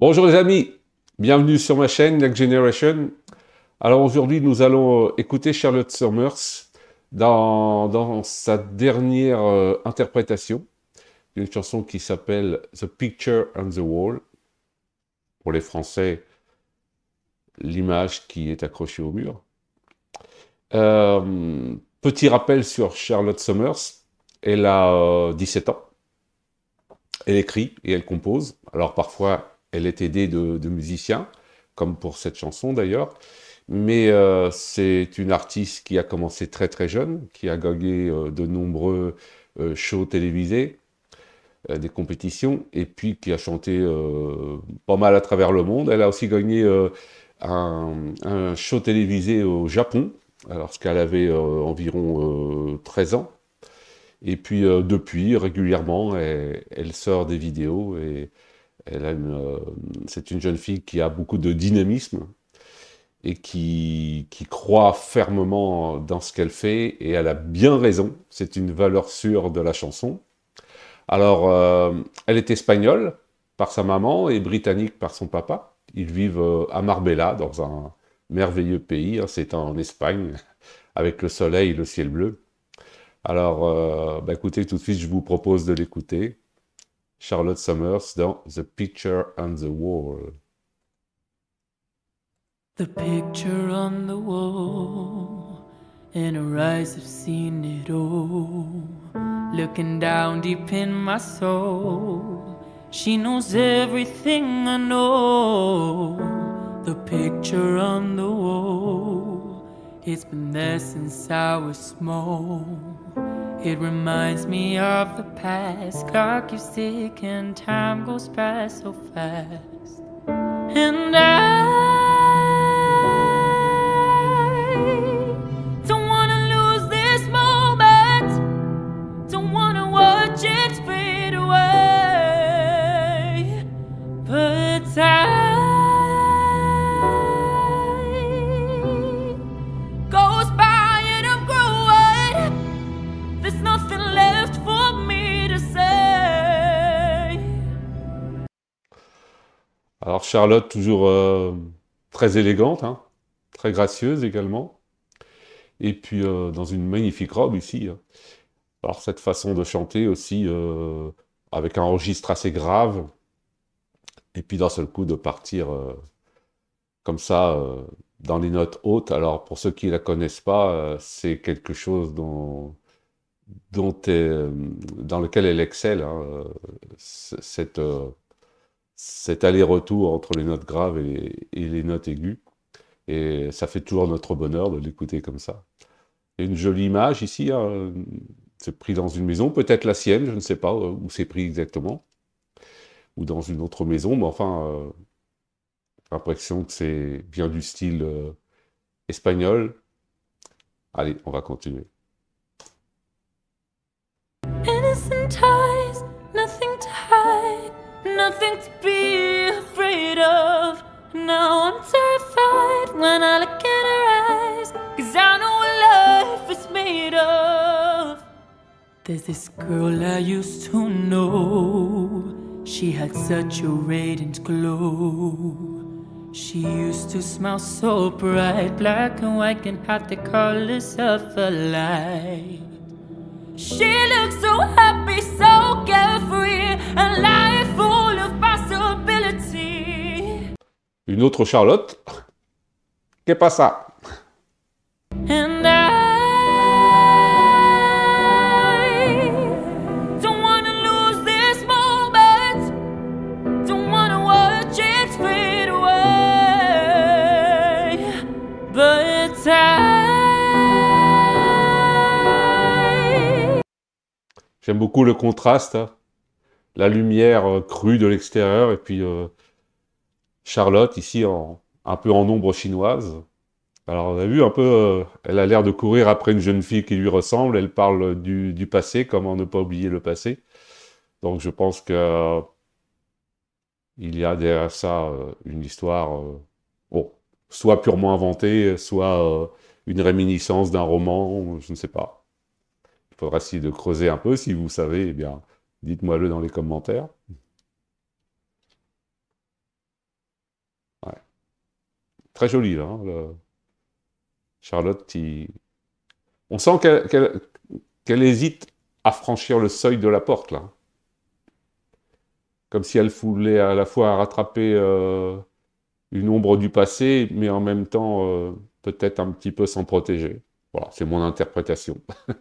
Bonjour les amis, bienvenue sur ma chaîne Next Generation. Alors aujourd'hui nous allons euh, écouter Charlotte Summers dans, sa dernière euh, interprétation d'une chanson qui s'appelle The Picture on the Wall. Pour les Français, l'image qui est accrochée au mur. Euh, petit rappel sur Charlotte Summers, elle a 17 ans, elle écrit et elle compose. Alors parfois elle est aidée de, musiciens, comme pour cette chanson d'ailleurs. Mais euh, c'est une artiste qui a commencé très très jeune, qui a gagné euh, de nombreux euh, shows télévisés, des compétitions, et puis qui a chanté pas mal à travers le monde. Elle a aussi gagné un, show télévisé au Japon, lorsqu'elle avait environ 13 ans. Et puis depuis, régulièrement, elle, elle, sort des vidéos et euh, c'est une jeune fille qui a beaucoup de dynamisme et qui, croit fermement dans ce qu'elle fait, et elle a bien raison, c'est une valeur sûre de la chanson. Alors, euh, elle est espagnole par sa maman et britannique par son papa. Ils vivent euh, à Marbella, dans un merveilleux pays, hein, c'est en Espagne, avec le soleil et le ciel bleu. Alors, bah, écoutez, tout de suite, je vous propose de l'écouter. Charlotte Summers dans The Picture on the Wall. The picture on the wall, in her eyes I've seen it all. Looking down deep in my soul, she knows everything I know. The picture on the wall, it's been there since I was small. It reminds me of the past. Clock keeps ticking, time goes past so fast. And I Alors Charlotte, toujours euh, très élégante, hein, très gracieuse également. Et puis euh, dans une magnifique robe ici. Hein. Alors cette façon de chanter aussi, euh, avec un registre assez grave. Et puis d'un seul coup de partir comme ça dans les notes hautes. Alors pour ceux qui ne la connaissent pas, c'est quelque chose dont, dans lequel elle excelle. Hein, cette cet aller-retour entre les notes graves et, les notes aiguës. Et ça fait toujours notre bonheur de l'écouter comme ça. Une jolie image ici, hein, c'est pris dans une maison, peut-être la sienne, je ne sais pas euh, où c'est pris exactement, ou dans une autre maison, mais enfin, euh, l'impression que c'est bien du style euh, espagnol. Allez, on va continuer. Nothing to be afraid of. Now I'm terrified when I look in her eyes. Cause I know what life is made of. There's this girl I used to know. She had such a radiant glow. She used to smile so bright, black and white can have the colors of a light. She looked so happy, so carefree, and life Une autre Charlotte. Qu'est pas ça? And I don't wanna lose this moment. Don't wanna watch it fade away. But I J'aime beaucoup le contraste, hein. la lumière euh, crue de l'extérieur et puis euh, Charlotte ici en, un peu en ombre chinoise. Alors on a vu un peu, euh, elle a l'air de courir après une jeune fille qui lui ressemble, elle parle du, passé, comment ne pas oublier le passé. Donc je pense que il y a derrière ça une histoire, bon, soit purement inventée, soit une réminiscence d'un roman, je ne sais pas faudra essayer de creuser un peu. Si vous savez, eh bien, dites-moi-le dans les commentaires. Très joli, là. hein, Charlotte, on sent qu'elle hésite à franchir le seuil de la porte, là. Comme si elle voulait à la fois rattraper euh, une ombre du passé, mais en même temps, euh, peut-être un petit peu s'en protéger. Voilà, c'est mon interprétation.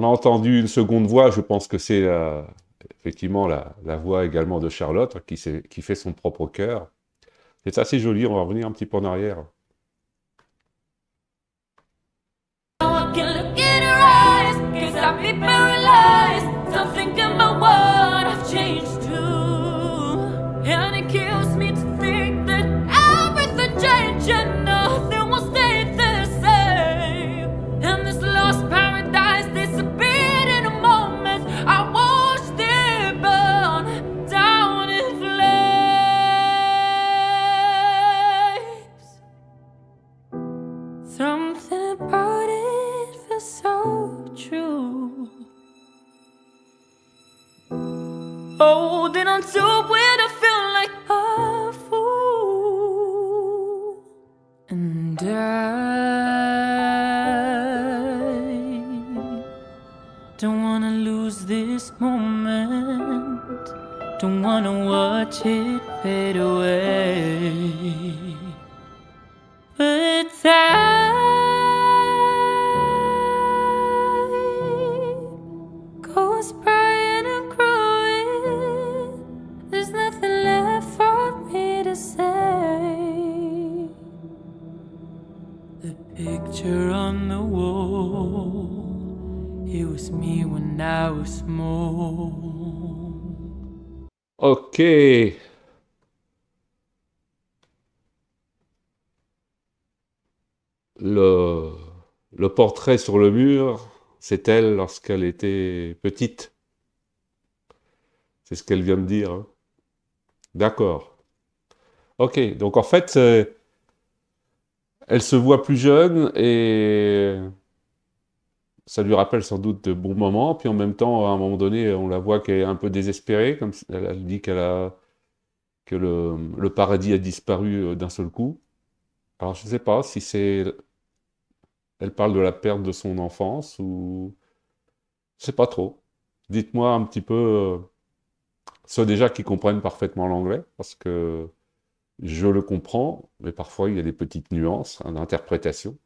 On a entendu une seconde voix, je pense que c'est euh, effectivement la, voix également de Charlotte qui, fait son propre chœur. C'est assez joli, on va revenir un petit peu en arrière. Holding on to it, I feel like a fool. And I don't wanna lose this moment. Don't wanna watch it fade away. But time it was me when I was small. Ok. Le, le portrait sur le mur, c'est elle lorsqu'elle était petite. C'est ce qu'elle vient de dire. hein. D'accord. Ok, donc en fait, euh, elle se voit plus jeune et ça lui rappelle sans doute de bons moments. Puis en même temps, à un moment donné, on la voit qu'elle est un peu désespérée, comme elle, dit qu'elle a, que le, paradis a disparu euh, d'un seul coup. Alors je ne sais pas si c'est, elle parle de la perte de son enfance ou, je sais pas trop. Dites-moi un petit peu, euh, ceux déjà qui comprennent parfaitement l'anglais, parce que je le comprends, mais parfois il y a des petites nuances d'interprétation.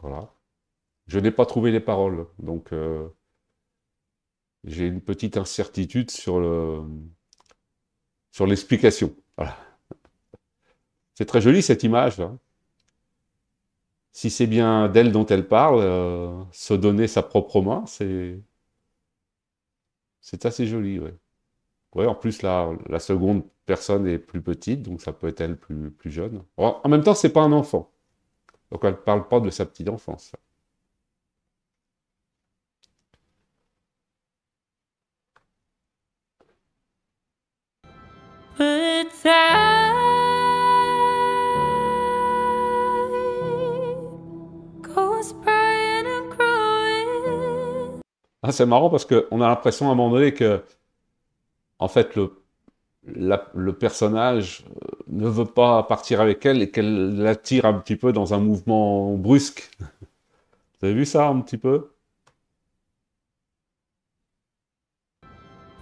Voilà. Je n'ai pas trouvé les paroles, donc euh, j'ai une petite incertitude sur le, sur l'explication. C'est très joli cette image. là. Si c'est bien d'elle dont elle parle, euh, se donner sa propre main, c'est c'est assez joli, ouais. En plus la, seconde personne est plus petite, donc ça peut être elle plus, jeune. En même temps, c'est pas un enfant, donc elle parle pas de sa petite enfance. Ah, c'est marrant parce qu'on a l'impression à un moment donné que, en fait, le, le personnage euh, ne veut pas partir avec elle et qu'elle l'attire un petit peu dans un mouvement brusque. Vous avez vu ça un petit peu?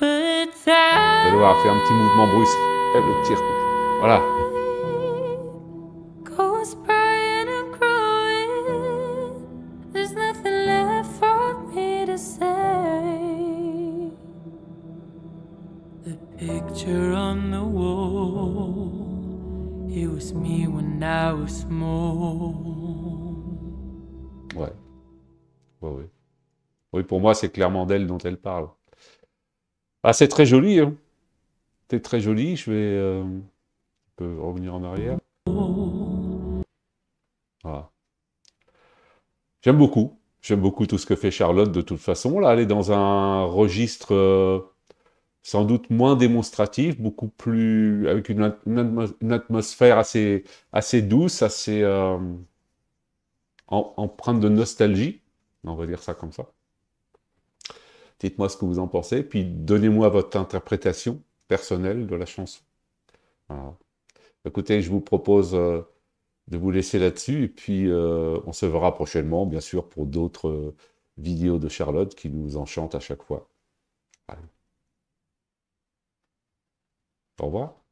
Vous allez voir, fait un petit mouvement brusque. Le tire. Voilà. time goes by and I'm growing. There's nothing left for me to say. The picture on the wall, it was me when I was small. Ouais. Ouais, ouais. Oui, pour moi, c'est clairement d'elle dont elle parle. Ah, c'est très joli, hein. C'était très joli. Je vais euh, revenir en arrière. Voilà. J'aime beaucoup. J'aime beaucoup tout ce que fait Charlotte de toute façon. Là, elle est dans un registre euh, sans doute moins démonstratif, beaucoup plus avec une, at- une atmo- une atmosphère assez, douce, assez euh, em- empreinte de nostalgie. On va dire ça comme ça. Dites-moi ce que vous en pensez, puis donnez-moi votre interprétation personnelle de la chanson. Écoutez, je vous propose euh, de vous laisser là-dessus, et puis euh, on se verra prochainement, bien sûr, pour d'autres euh, vidéos de Charlotte qui nous enchantent à chaque fois. Au revoir.